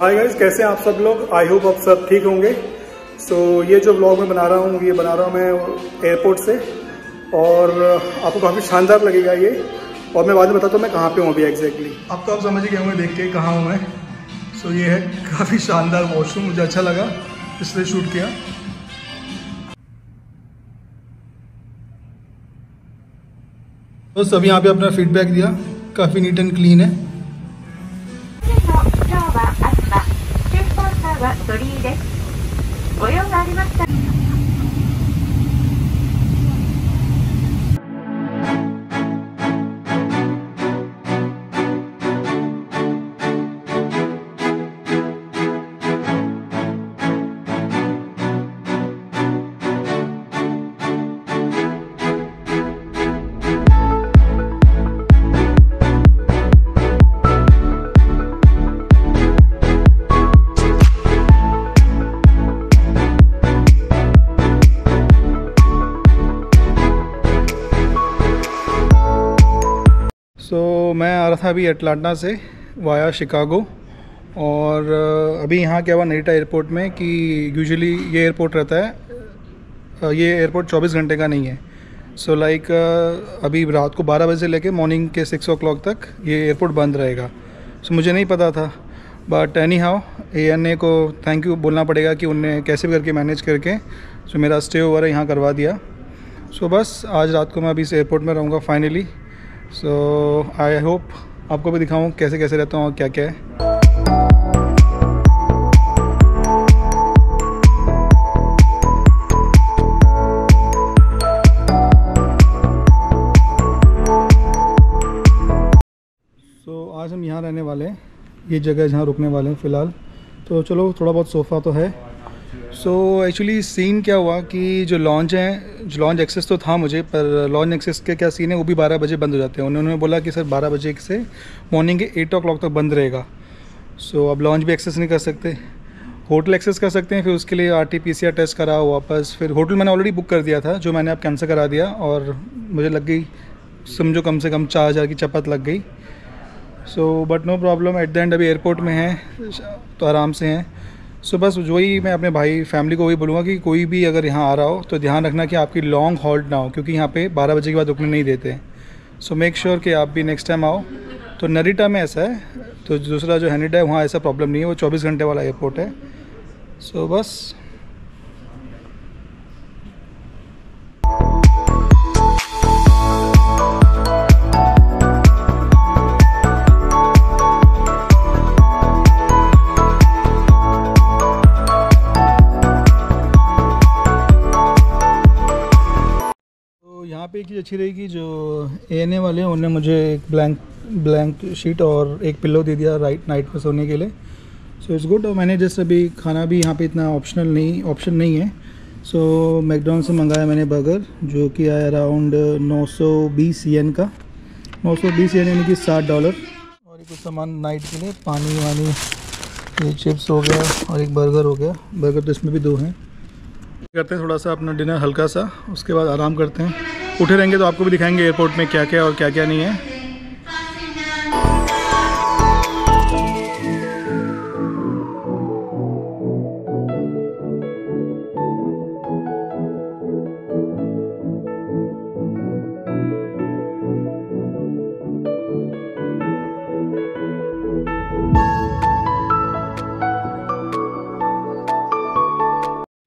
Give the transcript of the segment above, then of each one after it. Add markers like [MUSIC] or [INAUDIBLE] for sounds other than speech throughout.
Hi guys कैसे हैं आप सब लोग? आई होप आप सब ठीक होंगे. सो so, ये जो ब्लॉग मैं बना रहा हूँ ये बना रहा हूँ मैं एयरपोर्ट से और आपको काफ़ी शानदार लगेगा ये. और मैं बाद में बताता हूँ मैं कहाँ पे हूँ अभी एग्जैक्टली अब तो आप समझ गए होंगे देख के कहाँ हूँ मैं. सो so, ये है काफ़ी शानदार वॉशरूम मुझे अच्छा लगा इसलिए शूट किया. बस अभी यहाँ पे अपना फीडबैक दिया काफ़ी नीट एंड क्लीन है. は鳥居です。ご用がありました था अभी एटलांटा से वाया शिकागो। और अभी यहाँ क्या हुआ नईटा एयरपोर्ट में कि यूजुअली ये एयरपोर्ट रहता है ये एयरपोर्ट 24 घंटे का नहीं है। सो so, लाइक like, अभी रात को 12 बजे से लेके मॉर्निंग के सिक्स ओ क्लॉक तक ये एयरपोर्ट बंद रहेगा। सो so, मुझे नहीं पता था। But anyhow A N A को थैंक यू बोलना पड़ेगा कि उनने कैसे भी करके मैनेज करके सो so, मेरा स्टे ओवर है यहाँ करवा दिया। सो so, बस आज रात को मैं अभी इस एयरपोर्ट में रहूँगा फाइनली सो आई होप आपको भी दिखाऊँ कैसे कैसे रहता हूँ और क्या क्या है? सो आज हम यहाँ रहने वाले हैं। ये जगह जहाँ रुकने वाले हैं फ़िलहाल। तो चलो, थोड़ा बहुत सोफ़ा तो है। सो एक्चुअली सीन क्या हुआ कि जो लॉन्च है जो लॉन्च एक्सेस तो था मुझे पर लॉन्च एक्सेस के क्या सीन है वो भी 12 बजे बंद हो जाते हैं। उन्होंने बोला कि सर 12 बजे से मॉर्निंग के एट ओ क्लॉक तक बंद रहेगा। सो so, अब लॉन्च भी एक्सेस नहीं कर सकते। होटल एक्सेस कर सकते हैं फिर उसके लिए R T P C R test कराओ वापस फिर होटल मैंने ऑलरेडी बुक कर दिया था जो मैंने अब कैंसिल करा दिया और मुझे लग गई समझो कम से कम चार हज़ार की चपत लग गई। So but no problem at the end अभी एयरपोर्ट में हैं तो आराम से हैं। सो बस वही मैं अपने भाई फैमिली को वही बोलूँगा कि कोई भी अगर यहाँ आ रहा हो तो ध्यान रखना कि आपकी लॉन्ग हॉल्ट ना हो क्योंकि यहाँ पे 12 बजे के बाद रुकने नहीं देते सो मेक श्योर कि आप भी नेक्स्ट टाइम आओ। तो नरिटा में ऐसा है तो दूसरा जो हैनीडा है वहाँ ऐसा प्रॉब्लम नहीं है वो 24 घंटे वाला एयरपोर्ट है। सो so, बस। अच्छी रहेगी जो ए एन ए वाले हैं उन्होंने मुझे एक ब्लैंक ब्लैंक शीट और एक पिल्लो दे दिया राइट नाइट में सोने के लिए। सो इट्स गुड और मैंने जैसे अभी खाना भी यहाँ पे इतना ऑप्शनल नहीं ऑप्शन नहीं है। सो so, मैकडोनल्ड से मंगाया मैंने बर्गर जो कि आया अराउंड 920 येन का। 920 येन यानी कि साठ डॉलर और एक सामान नाइट के लिए पानी वानी ये चिप्स हो गया और एक बर्गर हो गया। बर्गर तो इसमें भी दो हैं। करते हैं थोड़ा सा अपना डिनर हल्का सा उसके बाद आराम करते हैं। उठे रहेंगे तो आपको भी दिखाएँगे एयरपोर्ट में क्या क्या और क्या क्या नहीं है।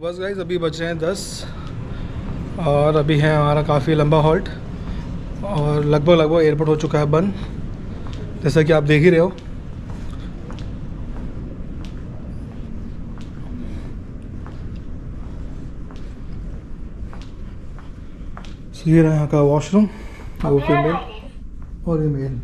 बस गाइज़ अभी बच रहे हैं दस। और अभी है हमारा काफ़ी लंबा हॉल्ट और लगभग लगभग एयरपोर्ट हो चुका है बंद जैसा कि आप देख ही रहे हो। ये रहा यहाँ का वॉशरूम वो फीमेल और ये मेल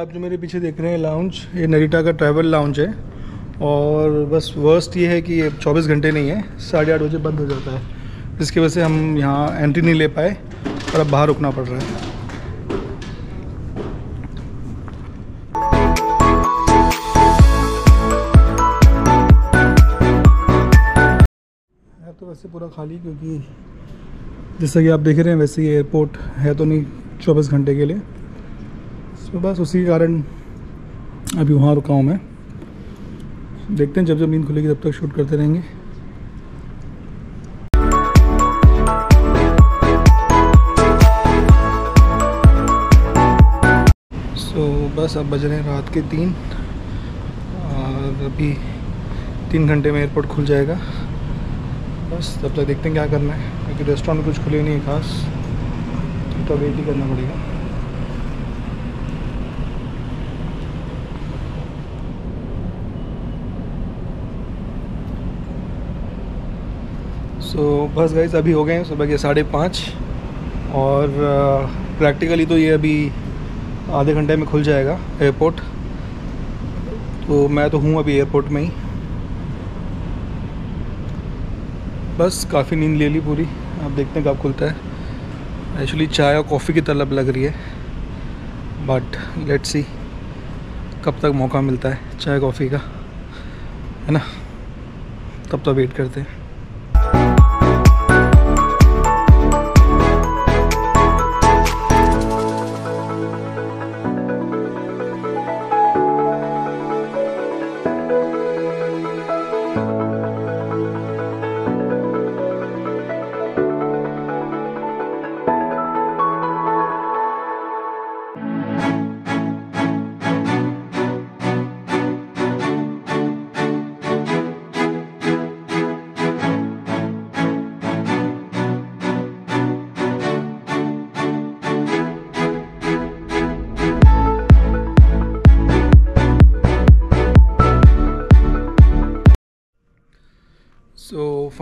आप जो मेरे पीछे देख रहे हैं लाउंज ये नरीटा का ट्रैवल लाउंज है। और बस वर्स्ट ये है कि ये 24 घंटे नहीं है, साढ़े आठ बजे बंद हो जाता है। जिसकी वजह से हम यहाँ एंट्री नहीं ले पाए और अब बाहर रुकना पड़ रहा है। तो वैसे पूरा खाली क्योंकि जैसा कि आप देख रहे हैं, वैसे ही एयरपोर्ट है तो नहीं चौबीस घंटे के लिए। तो बस उसी कारण अभी वहाँ रुका हूँ मैं। देखते हैं जब जब नींद खुलेगी तब तक शूट करते रहेंगे। सो so, बस अब बज रहे हैं रात के तीन। और अभी तीन घंटे में एयरपोर्ट खुल जाएगा। बस तब तक देखते हैं क्या करना है क्योंकि रेस्टोरेंट कुछ खुले नहीं है खास। तो वेट ही करना पड़ेगा। So, बस गाइस अभी हो गए हैं सुबह के साढ़े पाँच। और प्रैक्टिकली तो ये अभी आधे घंटे में खुल जाएगा एयरपोर्ट तो मैं तो हूँ अभी एयरपोर्ट में ही। बस काफ़ी नींद ले ली पूरी। आप देखते हैं कब खुलता है। एक्चुअली चाय और कॉफ़ी की तलब लग रही है। बट लेट्स सी कब तक मौका मिलता है चाय कॉफ़ी का। है ना? तब तो वेट करते हैं।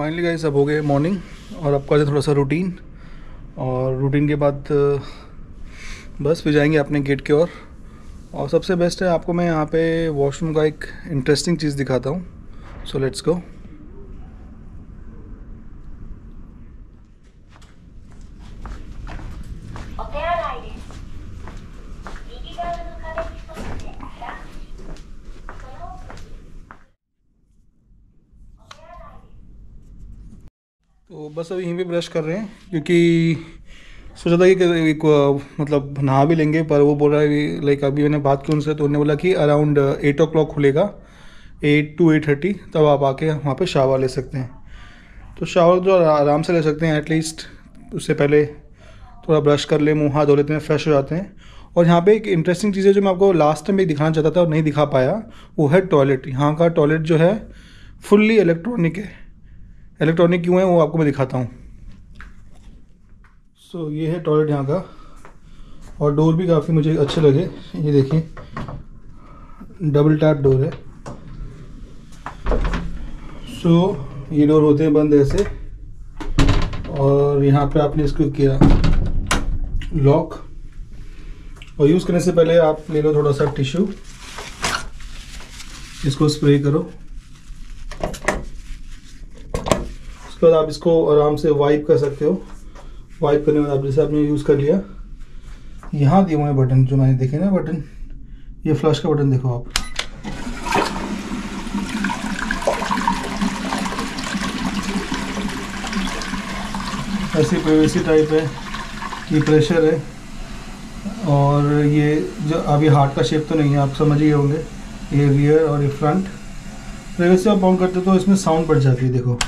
फाइनली गाइस अब हो गए मॉर्निंग और अब आज थोड़ा सा रूटीन और रूटीन के बाद बस फिर जाएँगे अपने गेट के ओर। और सबसे बेस्ट है, आपको मैं यहाँ पे वॉशरूम का एक इंटरेस्टिंग चीज़ दिखाता हूँ। सो लेट्स गो तो बस अभी यहीं पे ब्रश कर रहे हैं, क्योंकि सोचा था कि एक मतलब नहा भी लेंगे, पर वो बोल रहा है लाइक अभी मैंने बात की उनसे तो उन्होंने बोला कि अराउंड एट ओ खुलेगा एट टू एट थर्टी तब आप आके वहाँ पे शावर ले सकते हैं। तो शावर जो आराम से ले सकते हैं एटलीस्ट उससे पहले थोड़ा ब्रश कर ले, मुँह हाथ धो लेते हैं फ्रेश हो जाते हैं। और यहाँ पे एक इंटरेस्टिंग चीज़ है जो मैं आपको लास्ट टाइम एक दिखाना चाहता था और नहीं दिखा पाया, वो है टॉयलेट यहाँ का टॉयलेट जो है फुल्ली इलेक्ट्रॉनिक है। इलेक्ट्रॉनिक क्यों है वो आपको मैं दिखाता हूँ। सो so, ये है टॉयलेट यहाँ का। और डोर भी काफ़ी मुझे अच्छे लगे। ये देखिए डबल टैप डोर है। सो so, ये डोर होते हैं बंद ऐसे। और यहाँ पे आपने इसको किया लॉक और यूज़ करने से पहले आप ले लो थोड़ा सा टिश्यू इसको स्प्रे करो। उसके बाद आप इसको आराम से वाइप कर सकते हो। वाइप करने के बाद आप जैसे आपने यूज़ कर लिया। यहाँ दिए हुए बटन जो मैंने देखे ना बटन ये फ्लश का बटन देखो आप। ऐसी पीवीसी टाइप है, ये प्रेशर है। और ये जो अभी हार्ट का शेप तो नहीं है, आप समझ ही होंगे। ये रियर और ये फ्रंट प्रेवेसी आप ऑन करते तो इसमें साउंड बढ़ जाती है, देखो।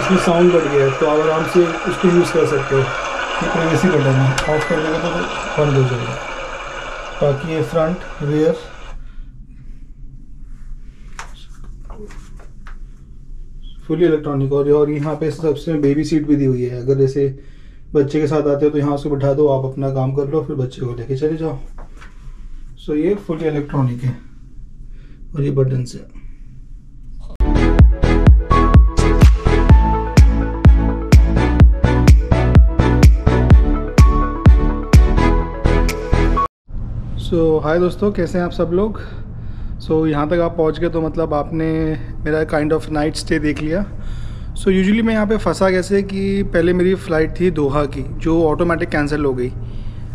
इसमें साउंड बढ़ गया है तो आप आराम से उसको यूज़ कर सकते हो। ये प्राइवेसी बटन है। ऑफ़ कर देंगे तो बंद हो जाएगा। बाकी ये फ्रंट रियर फुली इलेक्ट्रॉनिक और और यहाँ पे सबसे बेबी सीट भी दी हुई है। अगर जैसे बच्चे के साथ आते हो तो यहाँ उसको बैठा दो, आप अपना काम कर लो, फिर बच्चे को लेके चले जाओ। सो ये फुली इलेक्ट्रॉनिक है। और ये बटन से सो हाय दोस्तों कैसे हैं आप सब लोग? सो so, यहाँ तक आप पहुँच गए तो मतलब आपने मेरा काइंड ऑफ़ नाइट स्टे देख लिया। सो so, यूजुअली मैं यहाँ पे फंसा कैसे कि पहले मेरी फ़्लाइट थी दोहा की जो ऑटोमेटिक कैंसिल हो गई।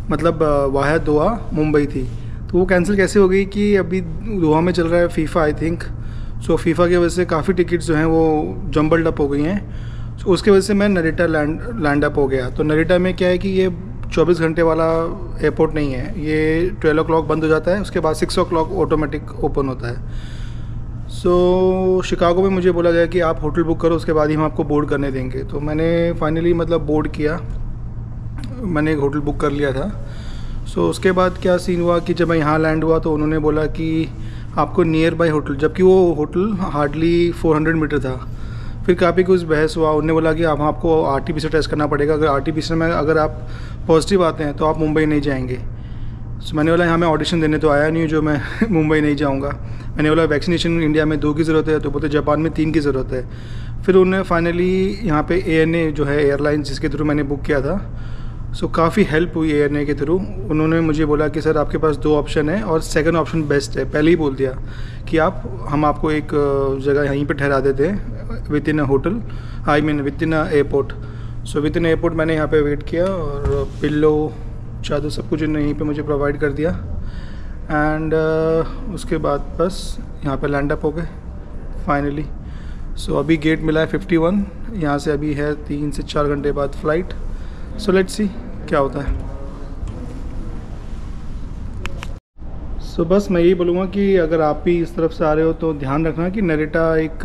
मतलब वाह दोहा मुंबई थी। तो वो कैंसिल कैसे हो गई कि अभी दोहा में चल रहा है FIFA I think so FIFA की वजह से काफ़ी टिकट्स जो हैं वो जम्बल्ड अप हो गई हैं. So, उसके वजह से मैं नरेटा लैंड लैंड अप हो गया. तो नरेटा में क्या है कि ये 24 घंटे वाला एयरपोर्ट नहीं है. ये ट्वेल्व ओ बंद हो जाता है उसके बाद सिक्स ओ ऑटोमेटिक ओपन होता है. सो so, शिकागो में मुझे बोला गया कि आप होटल बुक करो उसके बाद ही हम आपको बोर्ड करने देंगे. तो मैंने फाइनली मतलब बोर्ड किया. मैंने एक होटल बुक कर लिया था. सो so, उसके बाद क्या सीन हुआ कि जब मैं यहाँ लैंड हुआ तो उन्होंने बोला कि आपको नियर बाई होटल जबकि वो होटल हार्डली 400 मीटर था। फिर काफ़ी कुछ बहस हुआ उन्होंने बोला कि आप आपको आर टी टेस्ट करना पड़ेगा। अगर आर टी में अगर आप पॉजिटिव आते हैं तो आप मुंबई नहीं जाएँगे। सो so, मैंने बोला यहाँ मैं ऑडिशन देने तो आया नहीं हूँ जो मैं [LAUGHS] मुंबई नहीं जाऊँगा। मैंने बोला वैक्सीनेशन इंडिया में दो की ज़रूरत है तो बोलते जापान में तीन की ज़रूरत है। फिर उन्होंने फाइनली यहाँ पे ए जो है एयरलाइंस जिसके थ्रू मैंने बुक किया था सो काफ़ी हेल्प हुई एयर के थ्रू उन्होंने मुझे बोला कि सर आपके पास दो ऑप्शन है और सेकंड ऑप्शन बेस्ट है। पहले ही बोल दिया कि आप हम आपको एक जगह यहीं पे ठहरा देते हैं within a hotel I mean within a airport so within airport मैंने यहाँ पे वेट किया और पिल्लो चादर सब कुछ यहीं पे मुझे प्रोवाइड कर दिया। एंड uh, उसके बाद बस यहाँ पे लैंड अप हो गए फाइनली सो so, अभी गेट मिला है 51 यहाँ से अभी है तीन से चार घंटे बाद फ़्लाइट सो लेट्स सी क्या होता है। सो so, बस मैं यही बोलूँगा कि अगर आप भी इस तरफ़ से आ रहे हो तो ध्यान रखना कि नरेटा एक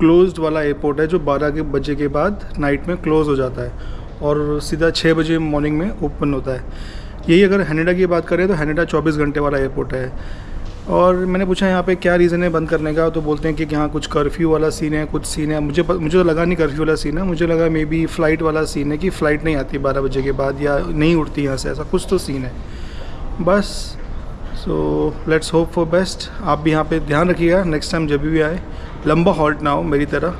क्लोज्ड वाला एयरपोर्ट है जो 12 के बजे के बाद नाइट में क्लोज़ हो जाता है और सीधा छः बजे मॉर्निंग में ओपन होता है। यही अगर हैनेडा की बात करें तो हैनेडा 24 घंटे वाला एयरपोर्ट है। और मैंने पूछा, यहाँ पे क्या रीज़न है बंद करने का? तो बोलते हैं कि, यहाँ कुछ कर्फ्यू वाला सीन है, कुछ सीन है। मुझे मुझे तो लगा नहीं कर्फ्यू वाला सीन है, मुझे लगा मे बी फ़्लाइट वाला सीन है कि फ़्लाइट नहीं आती बारह बजे के बाद या नहीं उठती यहाँ से, ऐसा कुछ तो सीन है। बस so let's hope for best आप भी यहाँ पे ध्यान रखिएगा नेक्स्ट टाइम जब भी आए, लंबा हॉल्ट ना हो मेरी तरह।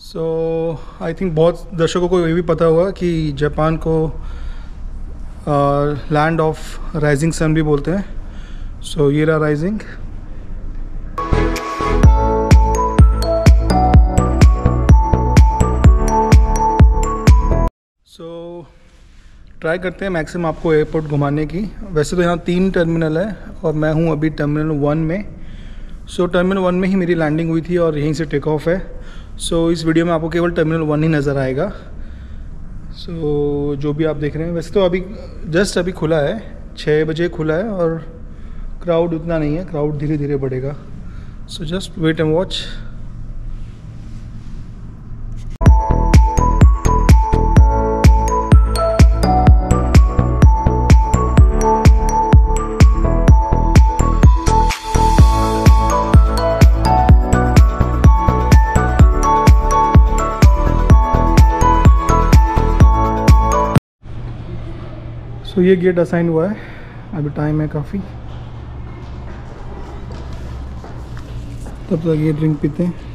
सो आई थिंक बहुत दर्शकों को ये भी पता होगा कि जापान को लैंड ऑफ़ राइजिंग सन भी बोलते हैं। सो ये रहा राइजिंग सो ट्राई करते हैं मैक्सिमम आपको एयरपोर्ट घुमाने की। वैसे तो यहाँ तीन टर्मिनल है और मैं हूँ अभी टर्मिनल वन में। सो so, टर्मिनल वन में ही मेरी लैंडिंग हुई थी और यहीं से टेक ऑफ़ है। सो so, इस वीडियो में आपको केवल टर्मिनल वन ही नज़र आएगा। सो so, जो भी आप देख रहे हैं वैसे तो अभी जस्ट अभी खुला है छः बजे खुला है और क्राउड उतना नहीं है क्राउड धीरे धीरे बढ़ेगा। So just wait and watch ये गेट असाइन हुआ है। अभी टाइम है काफ़ी। तब तक ये ड्रिंक पीते हैं।